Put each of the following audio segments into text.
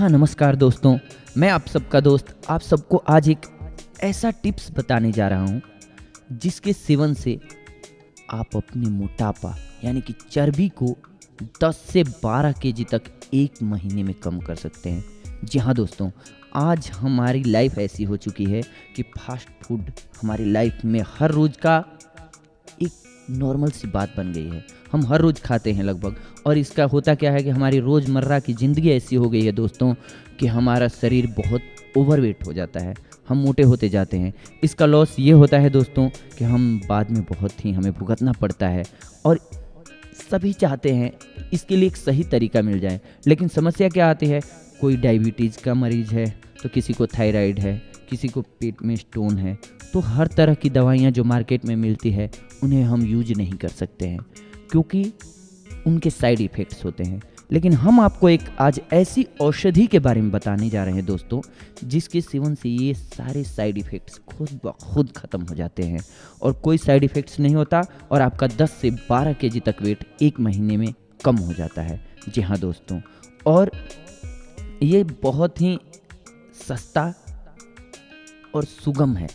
हाँ नमस्कार दोस्तों। मैं आप सबका दोस्त, आप सबको आज एक ऐसा टिप्स बताने जा रहा हूँ, जिसके सेवन से आप अपने मोटापा, यानी कि चर्बी को 10 से 12 केजी तक एक महीने में कम कर सकते हैं। जी हाँ दोस्तों, आज हमारी लाइफ ऐसी हो चुकी है कि फास्ट फ़ूड हमारी लाइफ में हर रोज़ का एक नॉर्मल सी बात बन गई है। हम हर रोज़ खाते हैं लगभग। और इसका होता क्या है कि हमारी रोज़मर्रा की ज़िंदगी ऐसी हो गई है दोस्तों कि हमारा शरीर बहुत ओवरवेट हो जाता है। हम मोटे होते जाते हैं। इसका लॉस ये होता है दोस्तों कि हम बाद में बहुत ही हमें भुगतना पड़ता है और सभी चाहते हैं इसके लिए एक सही तरीका मिल जाए। लेकिन समस्या क्या आती है? कोई डायबिटीज़ का मरीज़ है तो किसी को थायराइड है किसी को पेट में स्टोन है तो हर तरह की दवाइयाँ जो मार्केट में मिलती है, उन्हें हम यूज़ नहीं कर सकते हैं, क्योंकि उनके साइड इफ़ेक्ट्स होते हैं। लेकिन हम आपको एक आज ऐसी औषधि के बारे में बताने जा रहे हैं दोस्तों, जिसके सेवन से ये सारे साइड इफ़ेक्ट्स खुद ब खुद ख़त्म हो जाते हैं। और कोई साइड इफ़ेक्ट्स नहीं होता और आपका 10 से 12 के तक वेट एक महीने में कम हो जाता है। जी हाँ दोस्तों, और ये बहुत ही सस्ता और सुगम है।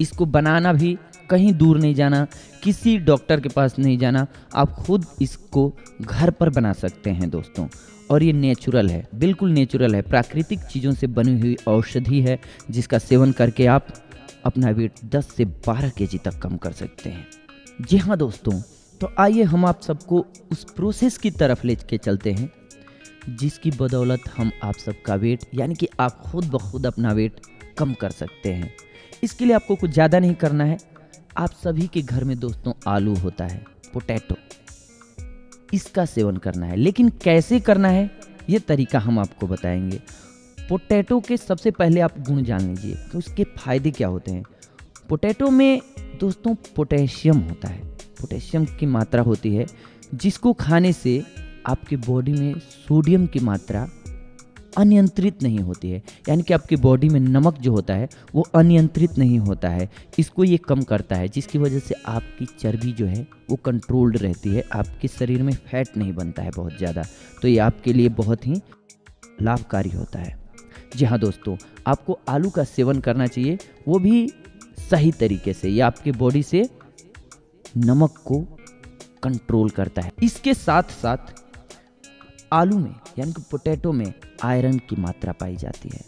इसको बनाना भी कहीं दूर नहीं जाना, किसी डॉक्टर के पास नहीं जाना। आप खुद इसको घर पर बना सकते हैं दोस्तों। और ये नेचुरल है, बिल्कुल नेचुरल है। प्राकृतिक चीज़ों से बनी हुई औषधि है, जिसका सेवन करके आप अपना वेट 10 से 12 के तक कम कर सकते हैं। जी हाँ दोस्तों तो आइए हम आप सबको उस प्रोसेस की तरफ़ ले के चलते हैं, जिसकी बदौलत हम आप सबका वेट, यानी कि आप खुद ब खुद अपना वेट कम कर सकते हैं। इसके लिए आपको कुछ ज़्यादा नहीं करना है। आप सभी के घर में दोस्तों, आलू होता है पोटैटो इसका सेवन करना है। लेकिन कैसे करना है, ये तरीका हम आपको बताएँगे। पोटैटो के सबसे पहले आप गुण जान लीजिए कि उसके फ़ायदे क्या होते हैं। पोटैटो में दोस्तों पोटेशियम होता है। पोटेशियम की मात्रा होती है, जिसको खाने से आपके बॉडी में सोडियम की मात्रा अनियंत्रित नहीं होती है। यानी कि आपकी बॉडी में नमक जो होता है, वो अनियंत्रित नहीं होता है। इसको ये कम करता है, जिसकी वजह से आपकी चर्बी जो है, वो कंट्रोल्ड रहती है। आपके शरीर में फैट नहीं बनता है बहुत ज़्यादा। तो ये आपके लिए बहुत ही लाभकारी होता है। जी हाँ दोस्तों, आपको आलू का सेवन करना चाहिए। वो भी सही तरीके से, ये आपके बॉडी से नमक को कंट्रोल करता है। इसके साथ साथ आलू में यानी कि पोटैटो में आयरन की मात्रा पाई जाती है।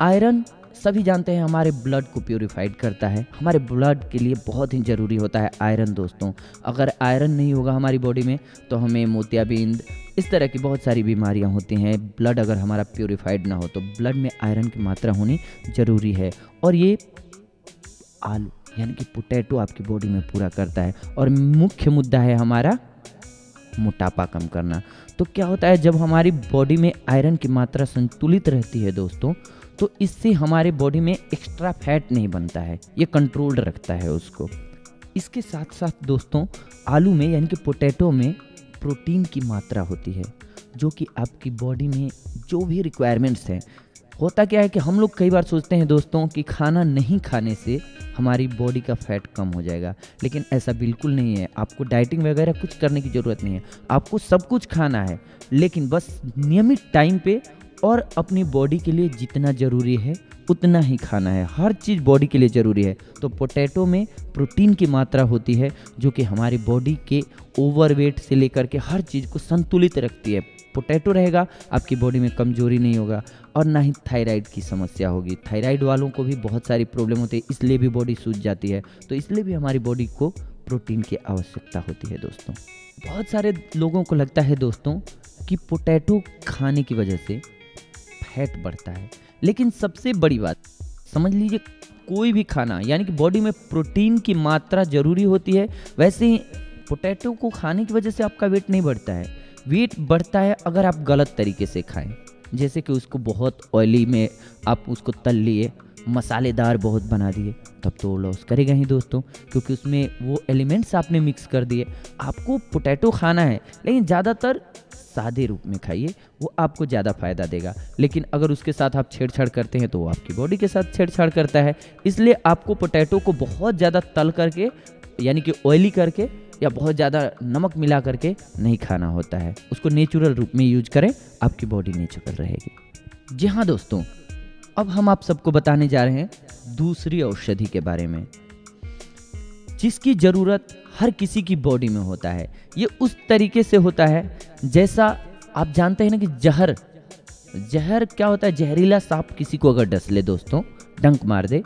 आयरन सभी जानते हैं, हमारे ब्लड को प्योरीफाइड करता है। हमारे ब्लड के लिए बहुत ही ज़रूरी होता है आयरन दोस्तों। अगर आयरन नहीं होगा हमारी बॉडी में तो हमें मोतियाबिंद, इस तरह की बहुत सारी बीमारियाँ होती हैं। ब्लड अगर हमारा प्योरीफाइड ना हो तो ब्लड में आयरन की मात्रा होनी ज़रूरी है। और ये आलू, यानी कि पोटैटो आपकी बॉडी में पूरा करता है। और मुख्य मुद्दा है हमारा मोटापा कम करना। तो क्या होता है, जब हमारी बॉडी में आयरन की मात्रा संतुलित रहती है दोस्तों तो इससे हमारे बॉडी में एक्स्ट्रा फैट नहीं बनता है, ये कंट्रोल्ड रखता है उसको। इसके साथ साथ दोस्तों, आलू में यानी कि पोटैटो में प्रोटीन की मात्रा होती है, जो कि आपकी बॉडी में जो भी रिक्वायरमेंट्स हैं होता क्या है कि हम लोग कई बार सोचते हैं दोस्तों कि खाना नहीं खाने से हमारी बॉडी का फैट कम हो जाएगा। लेकिन ऐसा बिल्कुल नहीं है। आपको डाइटिंग वगैरह कुछ करने की ज़रूरत नहीं है। आपको सब कुछ खाना है। लेकिन बस नियमित टाइम पे और अपनी बॉडी के लिए जितना ज़रूरी है उतना ही खाना है। हर चीज़ बॉडी के लिए ज़रूरी है। तो पोटैटो में प्रोटीन की मात्रा होती है, जो कि हमारी बॉडी के ओवरवेट से लेकर के हर चीज़ को संतुलित रखती है। पोटैटो रहेगा, आपकी बॉडी में कमज़ोरी नहीं होगा और ना ही थायराइड की समस्या होगी। थायराइड वालों को भी बहुत सारी प्रॉब्लम होती है, इसलिए भी बॉडी सूझ जाती है। तो इसलिए भी हमारी बॉडी को प्रोटीन की आवश्यकता होती है दोस्तों। बहुत सारे लोगों को लगता है दोस्तों कि पोटैटो खाने की वजह से फैट बढ़ता है। लेकिन सबसे बड़ी बात, समझ लीजिए, कोई भी खाना, यानी कि बॉडी में प्रोटीन की मात्रा ज़रूरी होती है, वैसे ही पोटैटो को खाने की वजह से आपका वेट नहीं बढ़ता है। वेट बढ़ता है अगर आप गलत तरीके से खाएँ, जैसे कि उसको बहुत ऑयली में आप उसको तल लिए, मसालेदार बहुत बना दिए, तब तो लॉस करेगा ही दोस्तों, क्योंकि उसमें वो एलिमेंट्स आपने मिक्स कर दिए। आपको पोटैटो खाना है, लेकिन ज़्यादातर सादे रूप में खाइए, वो आपको ज़्यादा फ़ायदा देगा। लेकिन अगर उसके साथ आप छेड़छाड़ करते हैं तो वो आपकी बॉडी के साथ छेड़छाड़ करता है। इसलिए आपको पोटैटो को बहुत ज़्यादा तल करके, यानी कि ऑयली करके, या बहुत ज़्यादा नमक मिला करके नहीं खाना होता है। उसको नेचुरल रूप में यूज़ करें, आपकी बॉडी नेचुरल रहेगी। जी हाँ दोस्तों, अब हम आप सबको बताने जा रहे हैं दूसरी औषधि के बारे में, जिसकी ज़रूरत हर किसी की बॉडी में होता है। ये उस तरीके से होता है, जैसा आप जानते हैं ना कि जहर जहर क्या होता है? जहरीला सांप किसी को अगर डस ले दोस्तों, डंक मार दे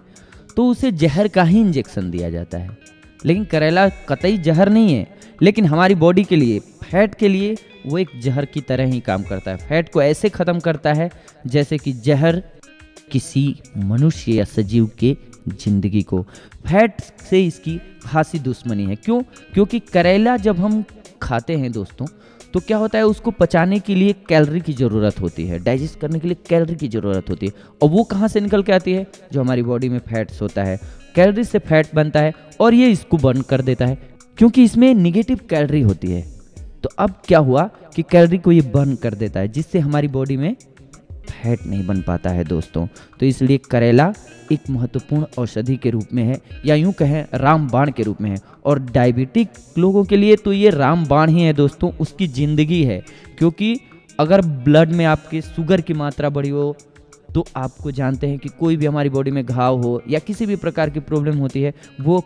तो उसे जहर का ही इंजेक्शन दिया जाता है। लेकिन करेला कतई जहर नहीं है, लेकिन हमारी बॉडी के लिए फैट के लिए वो एक जहर की तरह ही काम करता है। फैट को ऐसे ख़त्म करता है, जैसे कि जहर किसी मनुष्य या सजीव के ज़िंदगी को। फैट से इसकी खासी दुश्मनी है। क्यों? क्योंकि करेला जब हम खाते हैं दोस्तों तो क्या होता है, उसको पचाने के लिए कैलोरी की ज़रूरत होती है, डाइजेस्ट करने के लिए कैलोरी की ज़रूरत होती है। और वो कहाँ से निकल के आती है? जो हमारी बॉडी में फैट्स होता है। कैलोरी से फैट बनता है और ये इसको बर्न कर देता है, क्योंकि इसमें निगेटिव कैलोरी होती है। तो अब क्या हुआ कि कैलोरी को ये बर्न कर देता है, जिससे हमारी बॉडी में फैट नहीं बन पाता है दोस्तों। तो इसलिए करेला एक महत्वपूर्ण औषधि के रूप में है, या यूँ कहें रामबाण के रूप में है। और डायबिटिक लोगों के लिए तो ये रामबाण ही है दोस्तों, उसकी ज़िंदगी है। क्योंकि अगर ब्लड में आपके शुगर की मात्रा बढ़ी हो तो आपको जानते हैं कि कोई भी हमारी बॉडी में घाव हो, या किसी भी प्रकार की प्रॉब्लम होती है, वो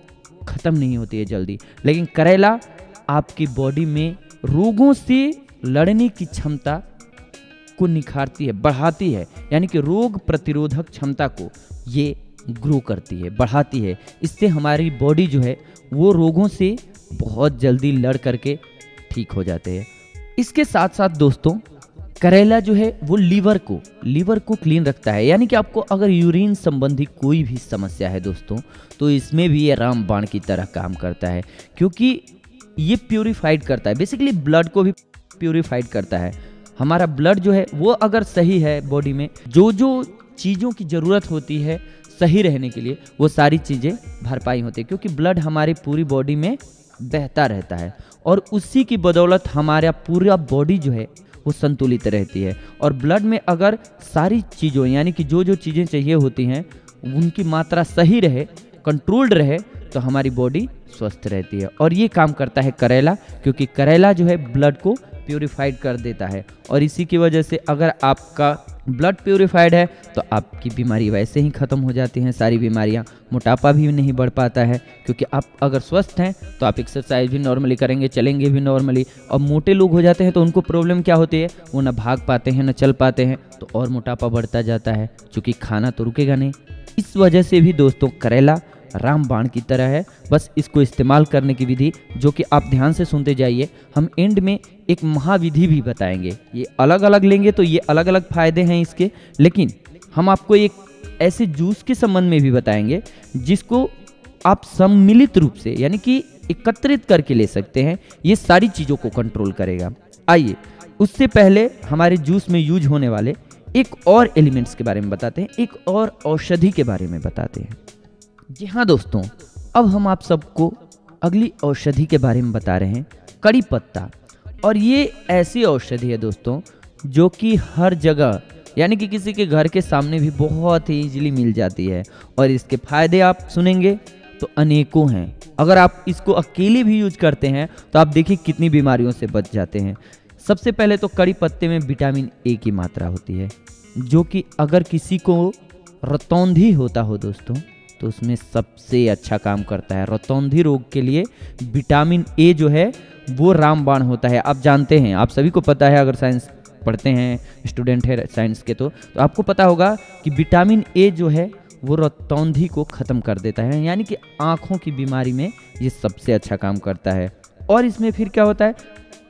ख़त्म नहीं होती है जल्दी। लेकिन करेला आपकी बॉडी में रोगों से लड़ने की क्षमता को निखारती है, बढ़ाती है, यानी कि रोग प्रतिरोधक क्षमता को ये ग्रो करती है, बढ़ाती है। इससे हमारी बॉडी जो है, वो रोगों से बहुत जल्दी लड़ करके ठीक हो जाते हैं। इसके साथ साथ दोस्तों, करेला जो है, वो लीवर को लीवर को क्लीन रखता है। यानी कि आपको अगर यूरिन संबंधी कोई भी समस्या है दोस्तों तो इसमें भी ये रामबाण की तरह काम करता है। क्योंकि ये प्योरीफाइड करता है। बेसिकली ब्लड को भी प्योरीफाइड करता है। हमारा ब्लड जो है, वो अगर सही है बॉडी में जो जो चीज़ों की ज़रूरत होती है सही रहने के लिए, वो सारी चीज़ें भरपाई होती है, क्योंकि ब्लड हमारी पूरी बॉडी में बहता रहता है और उसी की बदौलत हमारा पूरा बॉडी जो है, वो संतुलित रहती है। और ब्लड में अगर सारी चीज़ों, यानी कि जो जो चीज़ें चाहिए होती हैं, उनकी मात्रा सही रहे कंट्रोल्ड रहे तो हमारी बॉडी स्वस्थ रहती है। और ये काम करता है करेला, क्योंकि करेला जो है ब्लड को प्योरीफाइड कर देता है। और इसी की वजह से अगर आपका ब्लड प्योरीफाइड है तो आपकी बीमारी वैसे ही ख़त्म हो जाती हैं, सारी बीमारियाँ। मोटापा भी नहीं बढ़ पाता है, क्योंकि आप अगर स्वस्थ हैं तो आप एक्सरसाइज भी नॉर्मली करेंगे, चलेंगे भी नॉर्मली और मोटे लोग हो जाते हैं तो उनको प्रॉब्लम क्या होती है? वो ना भाग पाते हैं, ना चल पाते हैं तो और मोटापा बढ़ता जाता है चूँकि खाना तो रुकेगा नहीं। इस वजह से भी दोस्तों, करेला रामबाण की तरह है। बस इसको इस्तेमाल करने की विधि जो कि आप ध्यान से सुनते जाइए। हम एंड में एक महाविधि भी बताएँगे। ये अलग अलग लेंगे तो ये अलग अलग फ़ायदे हैं इसके। लेकिन हम आपको एक ऐसे जूस के संबंध में भी बताएँगे, जिसको आप सम्मिलित रूप से, यानी कि एकत्रित करके ले सकते हैं। ये सारी चीज़ों को कंट्रोल करेगा। आइए, उससे पहले हमारे जूस में यूज़ होने वाले एक और एलिमेंट्स के बारे में बताते हैं। एक और औषधि के बारे में बताते हैं। जी हाँ दोस्तों, अब हम आप सबको अगली औषधि के बारे में बता रहे हैं, कड़ी पत्ता। और ये ऐसी औषधि है दोस्तों, जो कि हर जगह, यानी कि किसी के घर के सामने भी बहुत ही इजीली मिल जाती है। और इसके फ़ायदे आप सुनेंगे तो अनेकों हैं। अगर आप इसको अकेले भी यूज़ करते हैं तो आप देखिए कितनी बीमारियों से बच जाते हैं। सबसे पहले तो कड़ी पत्ते में विटामिन ए की मात्रा होती है, जो कि अगर किसी को रतौंधी होता हो दोस्तों तो उसमें सबसे अच्छा काम करता है। रतौंधी रोग के लिए विटामिन ए जो है वो रामबाण होता है। आप जानते हैं आप सभी को पता है अगर साइंस पढ़ते हैं स्टूडेंट है साइंस के तो, तो आपको पता होगा कि विटामिन ए जो है वो रतौंधी को ख़त्म कर देता है। यानी कि आँखों की बीमारी में ये सबसे अच्छा काम करता है। और इसमें फिर क्या होता है?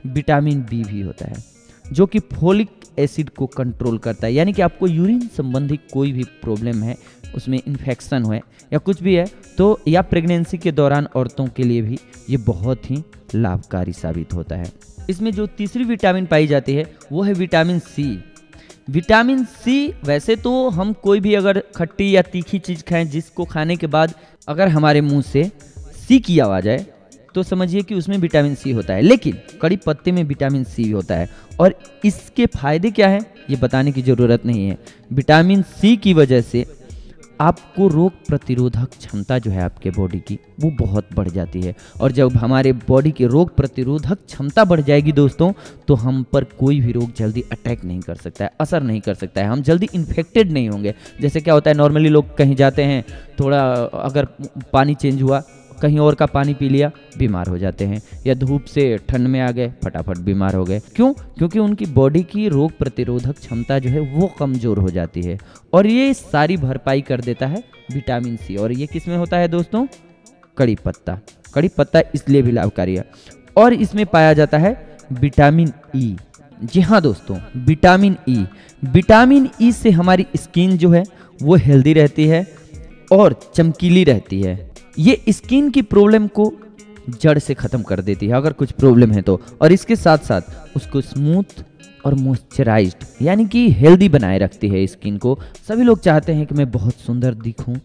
विटामिन बी भी होता है जो कि फोलिक एसिड को कंट्रोल करता है। यानी कि आपको यूरिन संबंधी कोई भी प्रॉब्लम है, उसमें इन्फेक्शन हुए या कुछ भी है तो या प्रेगनेंसी के दौरान औरतों के लिए भी ये बहुत ही लाभकारी साबित होता है। इसमें जो तीसरी विटामिन पाई जाती है, वो है विटामिन सी। विटामिन सी वैसे तो हम कोई भी अगर खट्टी या तीखी चीज़ खाएँ, जिसको खाने के बाद अगर हमारे मुँह से सी की आवाज़ आए तो समझिए कि उसमें विटामिन सी होता है। लेकिन कड़ी पत्ते में विटामिन सी होता है। और इसके फ़ायदे क्या है, ये बताने की ज़रूरत नहीं है। विटामिन सी की वजह से आपको रोग प्रतिरोधक क्षमता जो है आपके बॉडी की, वो बहुत बढ़ जाती है। और जब हमारे बॉडी की रोग प्रतिरोधक क्षमता बढ़ जाएगी दोस्तों तो हम पर कोई भी रोग जल्दी अटैक नहीं कर सकता है, असर नहीं कर सकता है। हम जल्दी इन्फेक्टेड नहीं होंगे। जैसे क्या होता है नॉर्मली लोग कहीं जाते हैं, थोड़ा अगर पानी चेंज हुआ कहीं और का पानी पी लिया, बीमार हो जाते हैं। या धूप से ठंड में आ गए, फटाफट बीमार हो गए। क्यों? क्योंकि उनकी बॉडी की रोग प्रतिरोधक क्षमता जो है, वो कमज़ोर हो जाती है। और ये सारी भरपाई कर देता है विटामिन सी और ये किसमें होता है दोस्तों? कड़ी पत्ता। कड़ी पत्ता इसलिए भी लाभकारी है। और इसमें पाया जाता है विटामिन ई जी हाँ दोस्तों विटामिन ई विटामिन ई से हमारी स्किन जो है, वो हेल्दी रहती है और चमकीली रहती है। ये स्किन की प्रॉब्लम को जड़ से ख़त्म कर देती है, अगर कुछ प्रॉब्लम है तो। और इसके साथ साथ उसको स्मूथ और मॉइस्चराइज्ड यानी कि हेल्दी बनाए रखती है स्किन को। सभी लोग चाहते हैं कि मैं बहुत सुंदर दिखूं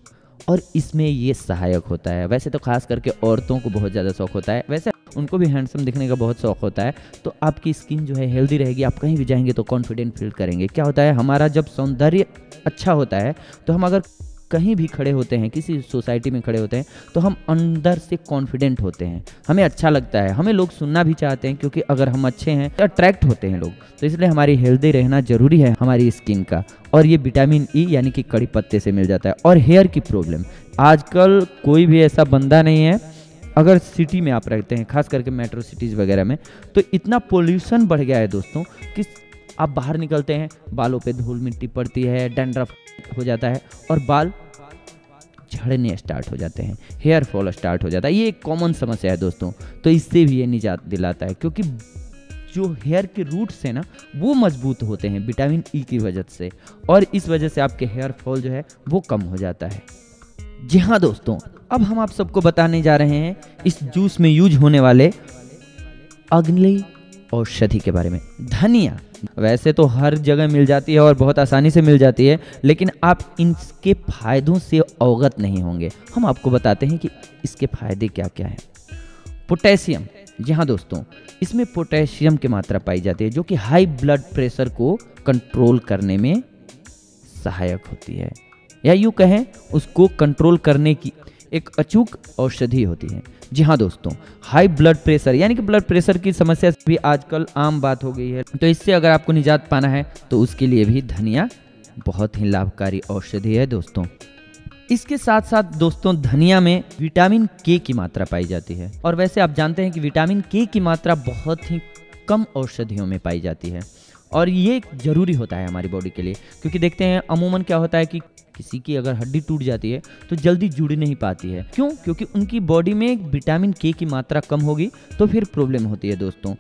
और इसमें ये सहायक होता है। वैसे तो खास करके औरतों को बहुत ज़्यादा शौक होता है। वैसे उनको भी हैंडसम दिखने का बहुत शौक होता है। तो आपकी स्किन जो है हेल्दी रहेगी, आप कहीं भी जाएँगे तो कॉन्फिडेंट फील करेंगे। क्या होता है, हमारा जब सौंदर्य अच्छा होता है तो हम अगर कहीं भी खड़े होते हैं, किसी सोसाइटी में खड़े होते हैं तो हम अंदर से कॉन्फिडेंट होते हैं। हमें अच्छा लगता है, हमें लोग सुनना भी चाहते हैं, क्योंकि अगर हम अच्छे हैं तो अट्रैक्ट होते हैं लोग। तो इसलिए हमारी हेल्दी रहना ज़रूरी है हमारी स्किन का। और ये विटामिन ई e यानी कि कड़ी पत्ते से मिल जाता है। और हेयर की प्रॉब्लम आजकल कोई भी ऐसा बंदा नहीं है, अगर सिटी में आप रहते हैं, खास करके मेट्रो सिटीज़ वगैरह में तो इतना पोल्यूशन बढ़ गया है दोस्तों, कि आप बाहर निकलते हैं, बालों पे धूल मिट्टी पड़ती है, डेंड्रफ हो जाता है और बाल झड़ने स्टार्ट हो जाते हैं हेयर फॉल स्टार्ट हो जाता है। ये एक कॉमन समस्या है दोस्तों तो इससे भी ये निजात दिलाता है क्योंकि जो हेयर के रूट्स हैं ना, वो मज़बूत होते हैं विटामिन ई e की वजह से और इस वजह से आपके हेयर फॉल जो है, वो कम हो जाता है। जी हाँ दोस्तों, अब हम आप सबको बताने जा रहे हैं इस जूस में यूज़ होने वाले अग्नि औषधि के बारे में। धनिया। वैसे तो हर जगह मिल जाती है और बहुत आसानी से मिल जाती है, लेकिन आप इनके फायदों से अवगत नहीं होंगे। हम आपको बताते हैं कि इसके फ़ायदे क्या क्या हैं। पोटेशियम। जी हाँ दोस्तों, इसमें पोटेशियम की मात्रा पाई जाती है, जो कि हाई ब्लड प्रेशर को कंट्रोल करने में सहायक होती है। या यूँ कहें, उसको कंट्रोल करने की एक अचूक औषधि होती है। जी हाँ दोस्तों हाई ब्लड प्रेशर यानी कि ब्लड प्रेशर की समस्या भी आजकल आम बात हो गई है। तो इससे अगर आपको निजात पाना है तो उसके लिए भी धनिया बहुत ही लाभकारी औषधि है दोस्तों। इसके साथ साथ दोस्तों, धनिया में विटामिन के की मात्रा पाई जाती है। और वैसे आप जानते हैं कि विटामिन के की मात्रा बहुत ही कम औषधियों में पाई जाती है। और ये ज़रूरी होता है हमारी बॉडी के लिए, क्योंकि देखते हैं, अमूमन क्या होता है कि किसी की अगर हड्डी टूट जाती है तो जल्दी जुड़ नहीं पाती है। क्यों? क्योंकि उनकी बॉडी में विटामिन के की मात्रा कम होगी तो फिर प्रॉब्लम होती है दोस्तों।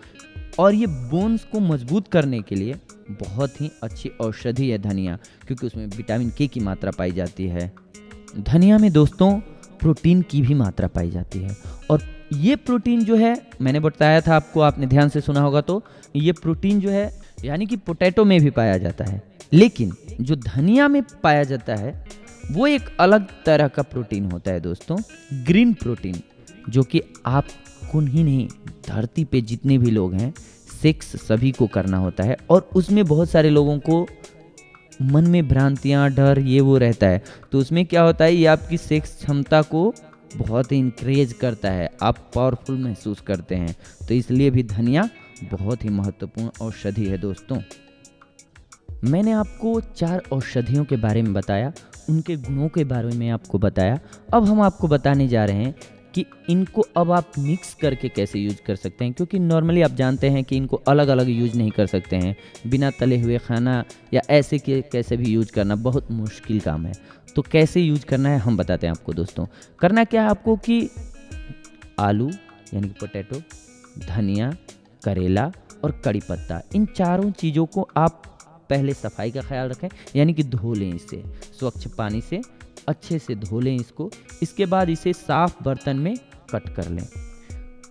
और ये बोन्स को मज़बूत करने के लिए बहुत ही अच्छी औषधि है धनिया, क्योंकि उसमें विटामिन के की मात्रा पाई जाती है। धनिया में दोस्तों प्रोटीन की भी मात्रा पाई जाती है। और ये प्रोटीन जो है, मैंने बताया था आपको, आपने ध्यान से सुना होगा तो ये प्रोटीन जो है, यानी कि पोटैटो में भी पाया जाता है। लेकिन जो धनिया में पाया जाता है, वो एक अलग तरह का प्रोटीन होता है दोस्तों, ग्रीन प्रोटीन, जो कि आप कुन ही नहीं, धरती पे जितने भी लोग हैं, सेक्स सभी को करना होता है और उसमें बहुत सारे लोगों को मन में भ्रांतियाँ, डर, ये, वो रहता है। तो उसमें क्या होता है, ये आपकी सेक्स क्षमता को बहुत ही इंक्रेज करता है, आप पावरफुल महसूस करते हैं। तो इसलिए भी धनिया बहुत ही महत्वपूर्ण औषधि है दोस्तों। मैंने आपको चार औषधियों के बारे में बताया, उनके गुणों के बारे में आपको बताया। अब हम आपको बताने जा रहे हैं कि इनको अब आप मिक्स करके कैसे यूज़ कर सकते हैं, क्योंकि नॉर्मली आप जानते हैं कि इनको अलग अलग यूज़ नहीं कर सकते हैं। बिना तले हुए खाना या ऐसे के कैसे भी यूज़ करना बहुत मुश्किल काम है। तो कैसे यूज़ करना है हम बताते हैं आपको दोस्तों। करना क्या है आपको कि आलू, यानी कि पोटैटो धनिया, करेला और कड़ी पत्ता, इन चारों चीज़ों को आप पहले सफ़ाई का ख्याल रखें, यानी कि धो लें इसे, स्वच्छ पानी से अच्छे से धो लें इसको, इसके बाद इसे साफ़ बर्तन में कट कर लें।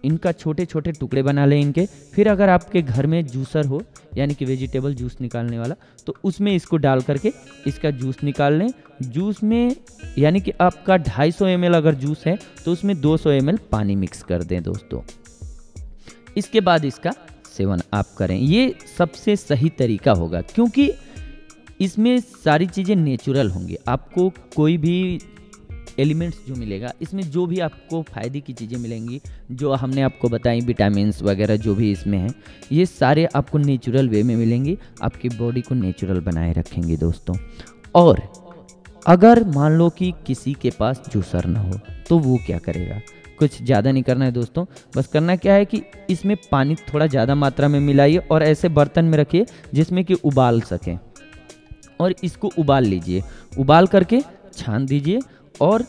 इनका छोटे छोटे टुकड़े बना लें इनके, फिर अगर आपके घर में जूसर हो, यानी कि वेजिटेबल जूस निकालने वाला तो उसमें इसको डाल करके इसका जूस निकाल लें। जूस में, यानी कि आपका 250 सौ अगर जूस है तो उसमें 200 सौ पानी मिक्स कर दें दोस्तों। इसके बाद इसका सेवन आप करें, ये सबसे सही तरीका होगा, क्योंकि इसमें सारी चीज़ें नेचुरल होंगी। आपको कोई भी एलिमेंट्स जो मिलेगा, इसमें जो भी आपको फ़ायदे की चीज़ें मिलेंगी, जो हमने आपको बताई, विटामिन्स वगैरह जो भी इसमें हैं, ये सारे आपको नेचुरल वे में मिलेंगी, आपकी बॉडी को नेचुरल बनाए रखेंगे दोस्तों। और अगर मान लो कि किसी के पास जूसर ना हो तो वो क्या करेगा? कुछ ज़्यादा नहीं करना है दोस्तों। बस करना क्या है कि इसमें पानी थोड़ा ज़्यादा मात्रा में मिलाइए और ऐसे बर्तन में रखिए जिसमें कि उबाल सकें। और इसको उबाल लीजिए। उबाल करके छान दीजिए और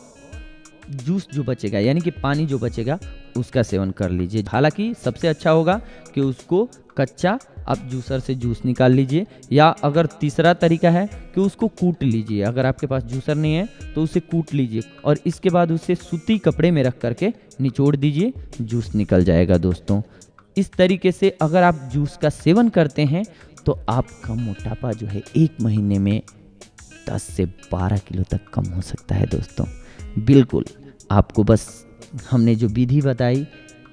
जूस जो बचेगा, यानी कि पानी जो बचेगा, उसका सेवन कर लीजिए। हालाँकि सबसे अच्छा होगा कि उसको कच्चा आप जूसर से जूस निकाल लीजिए, या अगर तीसरा तरीका है कि उसको कूट लीजिए। अगर आपके पास जूसर नहीं है तो उसे कूट लीजिए और इसके बाद उसे सूती कपड़े में रख करके निचोड़ दीजिए, जूस निकल जाएगा दोस्तों। इस तरीके से अगर आप जूस का सेवन करते हैं तो आपका मोटापा जो है एक महीने में 10 से 12 किलो तक कम हो सकता है दोस्तों। बिल्कुल, आपको बस हमने जो विधि बताई,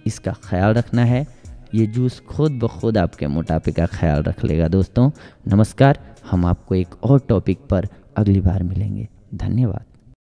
इसका ख्याल रखना है। ये जूस खुद ब खुद आपके मोटापे का ख्याल रख लेगा दोस्तों। नमस्कार, हम आपको एक और टॉपिक पर अगली बार मिलेंगे। धन्यवाद।